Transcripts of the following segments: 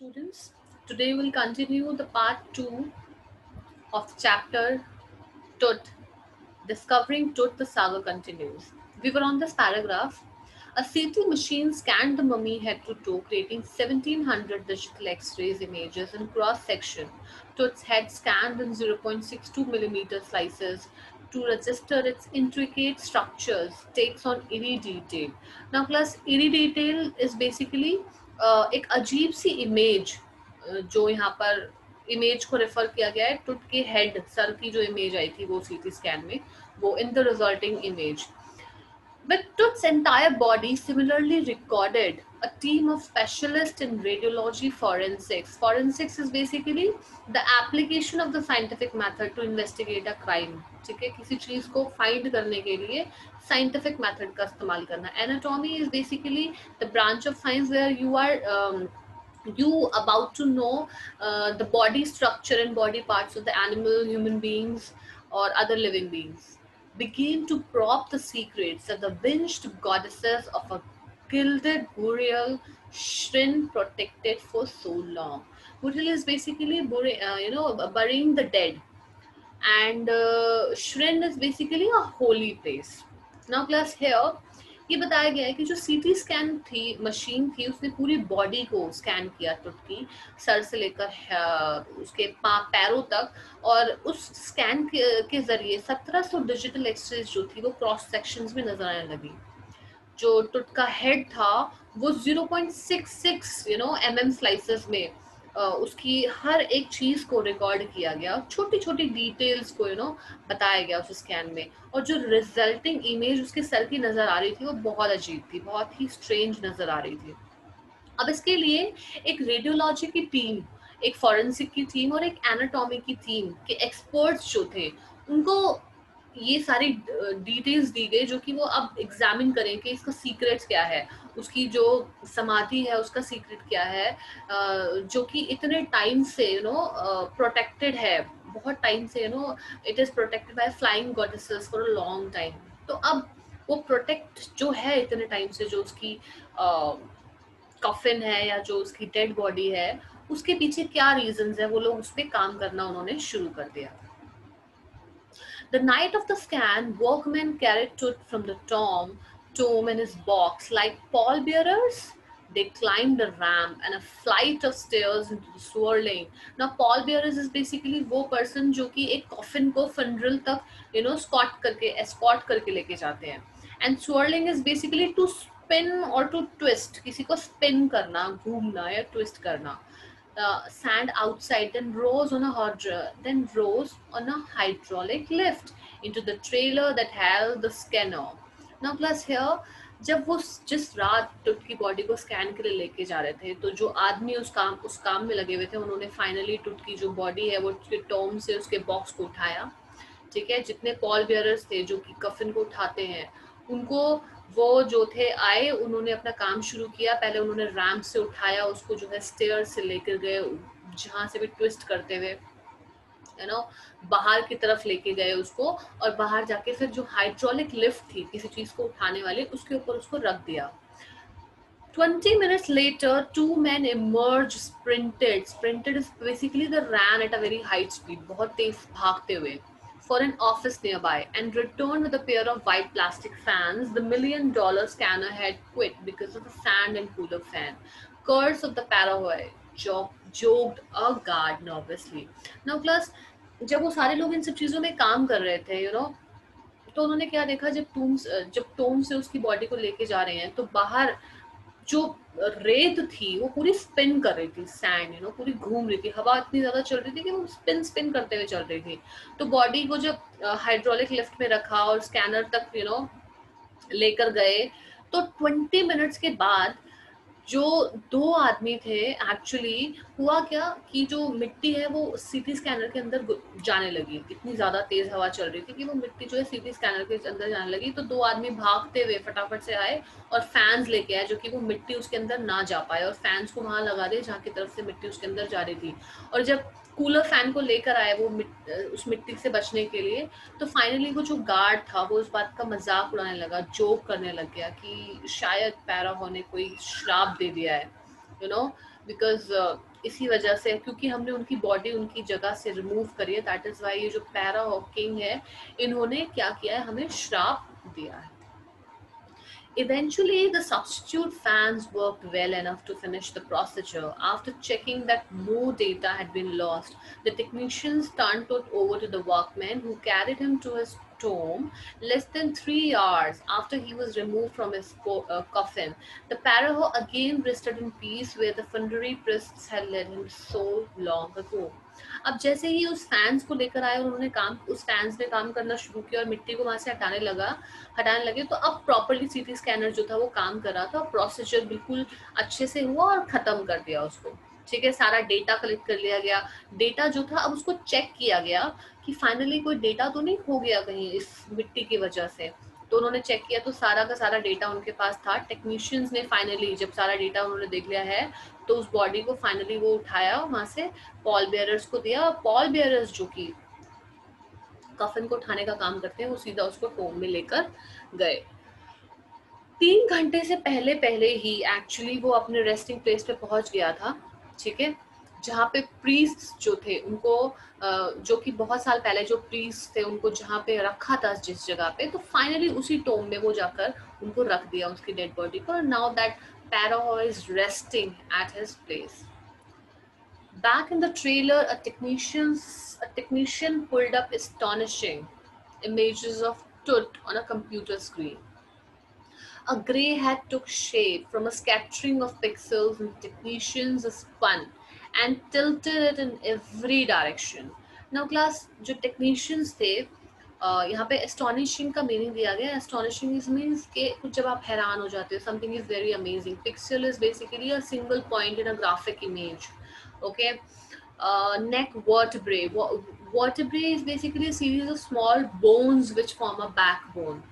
students. Today we'll continue the part 2 of chapter Tut. Discovering Tut, the saga continues. We were on this paragraph. A CT machine scanned the mummy head to toe, creating 1700 digital X-rays images in cross-section. Tut's head scanned in 0.62 millimeter slices to register its intricate structures, takes on eerie detail. Now, plus eerie detail is basically एक अजीब सी image जो यहाँ पर image को refer किया गया है, टुट के हेड सर की जो इमेज आई थी वो सीटी स्कैन में, वो in the resulting image With Tut's entire body similarly recorded, a team of specialists in radiology forensics. Forensics is basically the application of the scientific method to investigate a crime. ठीक है किसी चीज को find करने के लिए scientific method का इस्तेमाल करना anatomy is basically the branch of science where you are you about to know uh, the body structure and body parts of the animal human beings or other living beings begin to prop the secrets of the winged goddesses of a gilded burial shrine protected for so long burial is basically uh, you know burying the dead and uh, Shrine is basically a holy place. Now class here ये बताया गया है कि जो CT scan थी machine थी उसने पूरी बॉडी को स्कैन किया टुटकी सर से लेकर उसके पैरों तक और उस स्कैन के, ज़रिए 1700 डिजिटल एक्सरेज जो थी वो क्रॉस सेक्शंस में नज़र आने लगी। जो टुट का हेड था वो 0.66 यू नो एमएम स्लाइसेस में। उसकी हर एक चीज़ को रिकॉर्ड किया गया छोटी छोटी डिटेल्स को यू नो बताया गया उस स्कैन में। और जो रिजल्टिंग इमेज उसके सर की नज़र आ रही थी, वो बहुत अजीब थी, बहुत ही स्ट्रेंज नज़र आ रही थी। अब इसके लिए एक रेडियोलॉजी की टीम एक फॉरेंसिक की टीम और एक एनाटॉमी की टीम के एक्सपर्ट्स जो थे, उनको ये सारी डिटेल्स दी गई, जो कि वो अब एग्जामिन करें कि इसका सीक्रेट्स क्या है। उसकी जो समाधि है उसका सीक्रेट क्या है जो कि इतने टाइम से यू नो प्रोटेक्टेड है बहुत टाइम से you know it is protected by flying goddesses for a long time तो अब वो प्रोटेक्ट जो है इतने टाइम से जो उसकी कफिन है या जो उसकी डेड बॉडी है उसके पीछे क्या रीजंस है वो लोग उस पर काम करना उन्होंने शुरू कर दिया। The night of the scan, workmen carried Tut from the tomb, tomb in his box like pallbearers. They climbed a ramp and a flight of stairs into the swirling. Now, pallbearers is basically वो person जो कि एक coffin को funeral तक you know escort करके escort करके लेके जाते हैं. And swirling is basically to spin or to twist. किसी को spin करना, घूमना या twist करना. uh, sand outside, then rose on a hydra then rose on a hydraulic lift into the trailer that held the scanner. Now plus here जब वो जिस रात टुट की बॉडी को स्कैन के लिए लेके जा रहे थे तो जो आदमी उस काम उस काम में लगे हुए थे, उन्होंने फाइनली टुट की जो बॉडी है, वो उसके टोम से, उसके बॉक्स को उठाया। ठीक है? जितने पॉल बियरर्स थे, जो कि कफिन को उठाते हैं, उनको वो जो थे आए, उन्होंने अपना काम शुरू किया। पहले उन्होंने रैम्प से उठाया, उसको जो है स्टेयर से लेकर गए, जहाँ से भी ट्विस्ट करते हुए। यू नो बाहर की तरफ़ लेके गए उसको और बाहर जाके फिर जो हाइड्रोलिक लिफ्ट थी, किसी चीज़ को उठाने वाली, उसके ऊपर उसको रख दिया। Twenty minutes later two men emerge sprinted sprinted basically they ran at a very high speed बहुत तेज भागते हुए for an office nearby and return with a pair of white plastic fans the million dollar scanner had quit because of the sand and cooler fan curse of the pharaoh joked a guard nervously. Now, plus, जब वो सारे लोग इन सब चीज़ों में काम कर रहे थे यू नो तो उन्होंने क्या देखा जब टूम जब टोम से उसकी बॉडी को लेके जा रहे हैं तो बाहर जो रेत थी वो पूरी स्पिन कर रही थी सैंड यू नो पूरी घूम रही थी हवा इतनी ज़्यादा चल रही थी कि वो स्पिन स्पिन करते हुए चल रही थी तो बॉडी को जब हाइड्रोलिक लिफ्ट में रखा और स्कैनर तक यू नो लेकर गए तो 20 मिनट्स के बाद जो दो आदमी थे एक्चुअली हुआ क्या कि जो मिट्टी है, वो सीटी स्कैनर के अंदर जाने लगी। इतनी ज़्यादा तेज़ हवा चल रही थी कि वो मिट्टी जो है सीटी स्कैनर के अंदर जाने लगी। तो दो आदमी भागते हुए फटाफट से आए और फैंस लेके आए, जो कि वो मिट्टी उसके अंदर ना जा पाए और फैंस को वहाँ लगा दे, जहाँ की तरफ़ से मिट्टी उसके अंदर जा रही थी। और जब कूलर फ़ैन को लेकर आए वो मिट, उस मिट्टी से बचने के लिए तो फाइनली वो जो गार्ड था वो उस बात का मज़ाक उड़ाने लगा जोक करने लग गया कि शायद पैराहो ने कोई श्राप दे दिया है यू नो बिकॉज़ इसी वजह से क्योंकि हमने उनकी बॉडी उनकी जगह से रिमूव करी है दैट इज़ वाई ये जो पैरा हॉकिंग है इन्होंने क्या किया है? हमें श्राप दिया है। Eventually, the substitute fans worked well enough to finish the procedure. After checking that no data had been lost, the technicians turned it over to the workmen who carried him to his tomb less than three hours after he was removed from his co- uh, coffin. The paraho again rested in peace where the funerary priests had led him so long ago. अब जैसे ही उस fans को लेकर आए और उन्होंने काम, उस फैंस ने काम करना शुरू किया और मिट्टी को वहाँ से हटाने लगा, हटाने लगे तो अब प्रॉपरली सीटी स्कैनर जो था वो काम कर रहा था प्रोसीजर बिल्कुल अच्छे से हुआ और खत्म कर दिया उसको। ठीक है, सारा डेटा कलेक्ट कर लिया गया। डेटा जो था, अब उसको चेक किया गया कि फाइनली कोई डेटा तो नहीं खो गया कहीं इस मिट्टी की वजह से। तो उन्होंने चेक किया तो सारा का सारा डेटा उनके पास था। टेक्नीशियंस ने फाइनली जब सारा डेटा उन्होंने देख लिया है तो उस बॉडी को फाइनली वो उठाया वहाँ से पॉल बेयरर्स को दिया। पॉल बेयरर्स जो कि कफन को उठाने का काम करते हैं, वो सीधा उसको टोम में लेकर गए। तीन घंटे से पहले पहले ही एक्चुअली वो अपने रेस्टिंग प्लेस पे पहुँच गया था, ठीक है? जहाँ पे प्रीस्ट जो थे, उनको जो कि बहुत साल पहले जो प्रीस्ट थे, उनको जहाँ पे रखा था जिस जगह पे तो फाइनली उसी टोम में वो जाकर उनको रख दिया उसकी डेड बॉडी को now that pharaoh is resting at his place back in the trailer a technician pulled up astonishing image of Tut on a computer screen A grey head took shape from a scattering of pixels and technicians spun and tilted it in every direction. Now class, जो technicians थे यहाँ पे astonishing का meaning दिया गया astonishing is means के कुछ जब आप हैरान हो जाते हो something is very amazing pixel is basically a single point in a graphic image okay neck vertebrae vertebrae is basically a series of small bones which form a backbone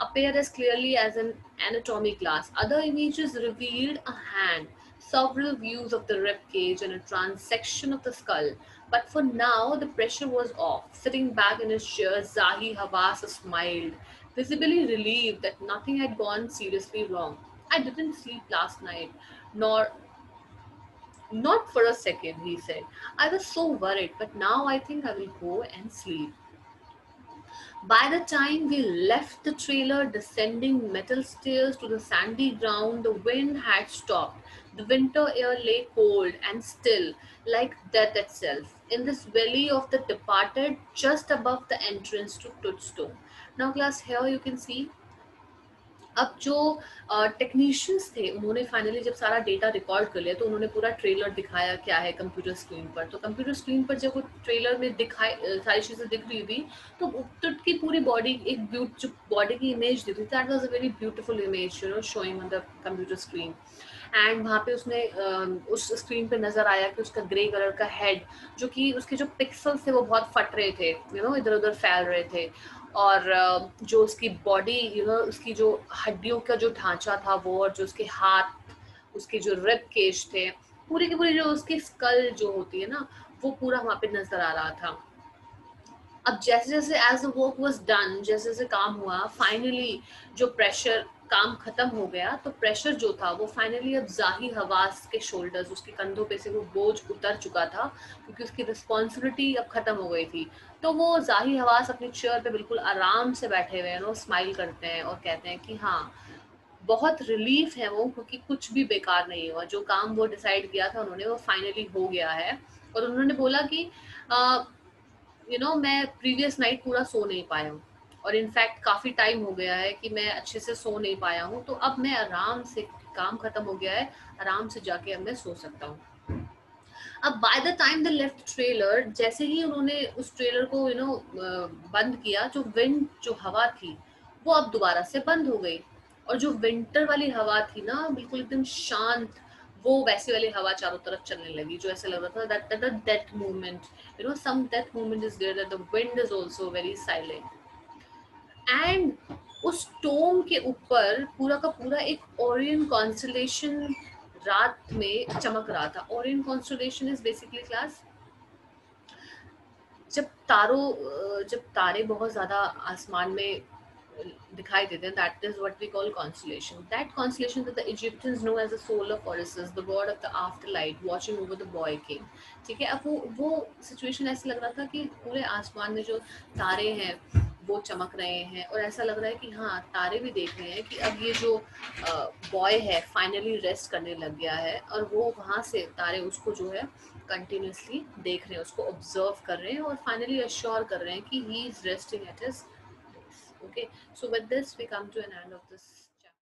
appear as clearly as an anatomy class other images revealed a hand several views of the rib cage and a transection of the skull but for now, the pressure was off. Sitting back in his chair, Zahi Hawass smiled, visibly relieved that nothing had gone seriously wrong. I didn't sleep last night, nor not for a second, he said. I was so worried, but now I think I will go and sleep. By the time we left the trailer, descending metal stairs to the sandy ground, the wind had stopped. The winter air lay cold and still, like death itself, in this valley of the departed, just above the entrance to Tutstone. Now, class, here you can see अब जो technicians थे, उन्होंने finally जब सारा data record कर लिया तो उन्होंने पूरा ट्रेलर दिखाया क्या है कंप्यूटर स्क्रीन पर। तो कंप्यूटर स्क्रीन पर जब वो ट्रेलर में दिखाई सारी चीज़ें दिख रही थी तो तुट की पूरी बॉडी एक ब्यूट बॉडी की इमेज दी थी that was a very beautiful image you know showing on the computer screen and वहाँ पे उसने उस स्क्रीन पे नज़र आया कि उसका ग्रे कलर का हेड जो कि उसके जो पिक्सल्स थे, वो बहुत फट रहे थे यू नो इधर उधर फैल रहे थे। और जो उसकी बॉडी यू नो उसकी जो हड्डियों का जो ढांचा था वो और जो उसके हाथ, उसके जो रिब केश थे, पूरी की पूरी जो उसकी स्कल जो होती है ना, वो पूरा वहाँ पे नज़र आ रहा था। अब जैसे जैसे as the work was done जैसे जैसे काम हुआ फाइनली जो प्रेशर काम खत्म हो गया तो प्रेशर जो था वो फाइनली अब जाही हवास के शोल्डर्स उसके कंधों पे से वो बोझ उतर चुका था क्योंकि उसकी रिस्पॉन्सिबिलिटी अब खत्म हो गई थी। तो वो जाही हवास अपने चेयर पे बिल्कुल आराम से बैठे हुए हैं वो स्माइल करते हैं और कहते हैं कि हाँ बहुत रिलीफ है वो क्योंकि कुछ भी बेकार नहीं हुआ। जो काम वो डिसाइड किया था उन्होंने वो फाइनली हो गया है। और उन्होंने बोला कि यू नो you know, मैं प्रीवियस नाइट पूरा सो नहीं पाया हूँ। और इनफैक्ट काफ़ी टाइम हो गया है कि मैं अच्छे से सो नहीं पाया हूँ तो अब मैं आराम से काम खत्म हो गया है, आराम से जाके अब मैं सो सकता हूँ। अब by the time the left trailer जैसे ही उन्होंने उस ट्रेलर को यू नो बंद किया, जो विंड जो हवा थी, वो अब दोबारा से बंद हो गई। और जो विंटर वाली हवा थी ना, बिल्कुल एकदम शांत, वो वैसे वाली हवा चारों तरफ़ चलने लगी, जो ऐसे लग रहा था that that movement you know some death movement is there that the wind is also very silent and उस टोम के ऊपर पूरा का पूरा एक ओरियन कॉन्स्टलेशन रात में चमक रहा था। Orion constellation is basically class जब तारों, जब तारे बहुत ज़्यादा आसमान में दिखाई देते हैं that is what we call constellation that constellation that the Egyptians know as a of Osiris the god of the afterlife watching over the boy king ठीक है? अब वो वो सिचुएशन ऐसे लग रहा था कि पूरे आसमान में जो तारे हैं वो चमक रहे हैं और ऐसा लग रहा है कि हाँ तारे भी देख रहे हैं कि अब ये जो बॉय है फाइनली रेस्ट करने लग गया है और वो वहाँ से तारे उसको जो है कंटिन्यूसली देख रहे हैं, उसको ऑब्ज़र्व कर रहे हैं और फाइनली अश्योर कर रहे हैं कि he is resting at his okay so with this we come to an end of this